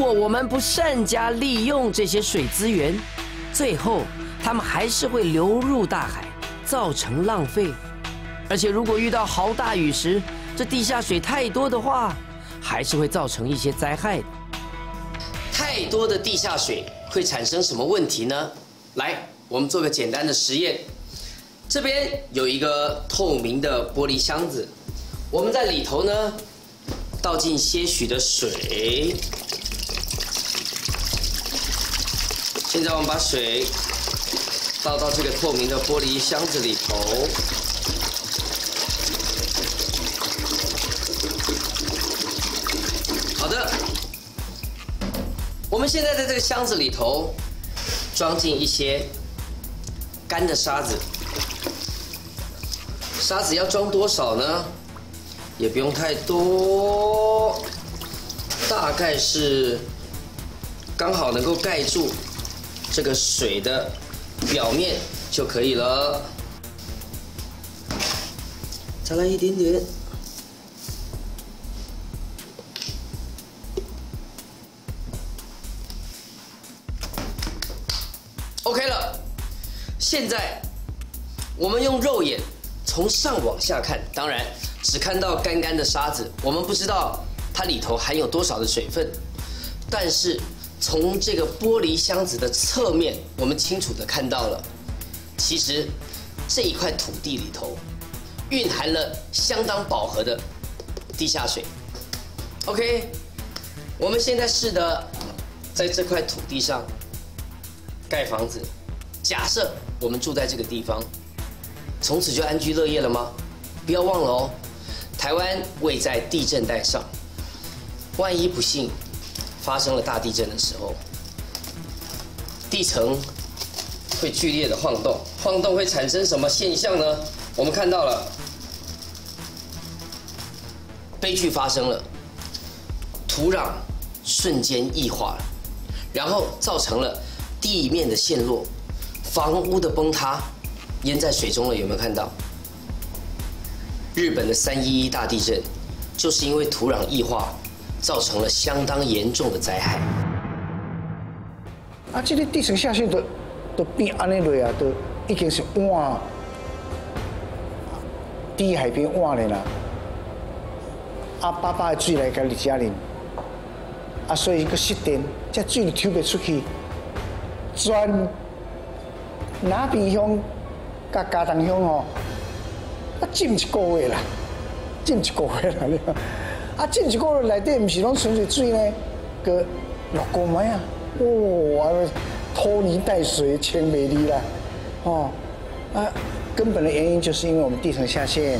如果我们不善加利用这些水资源，最后它们还是会流入大海，造成浪费。而且如果遇到豪大雨时，这地下水太多的话，还是会造成一些灾害的。太多的地下水会产生什么问题呢？来，我们做个简单的实验。这边有一个透明的玻璃箱子，我们在里头呢倒进些许的水。现在我们把水倒到这个透明的玻璃箱子里头。好的，我们现在在这个箱子里头装进一些干的沙子。沙子要装多少呢？也不用太多，大概是刚好能够盖住这个水的表面就可以了。再来一点点。OK 了，现在我们用肉眼。从上往下看，当然只看到干干的沙子，我们不知道它里头含有多少的水分。但是从这个玻璃箱子的侧面，我们清楚的看到了，其实这一块土地里头蕴含了相当饱和的地下水。OK，我们现在试的在这块土地上盖房子，假设我们住在这个地方。从此就安居乐业了吗？不要忘了哦，台湾位在地震带上，万一不幸发生了大地震的时候，地层会剧烈的晃动，晃动会产生什么现象呢？我们看到了，悲剧发生了，土壤瞬间异化，然后造成了地面的陷落，房屋的崩塌。淹在水中了，有没有看到？日本的三一一大地震，就是因为土壤异化，造成了相当严重的灾害。啊，这个地层下陷都都变安尼类啊，都已经是碗，低海边碗的啦。啊，爸爸的水来家里家里，啊，所以个失电，这水都抽不出去，全哪边乡。甲家当乡哦，啊浸一个月啦，浸一个月啦，啊进一个月内底，毋是拢纯粹水呢，个六个米啊，哇，拖泥带水，千美丽啦，哦，啊，根本的原因就是因为我们地层下陷。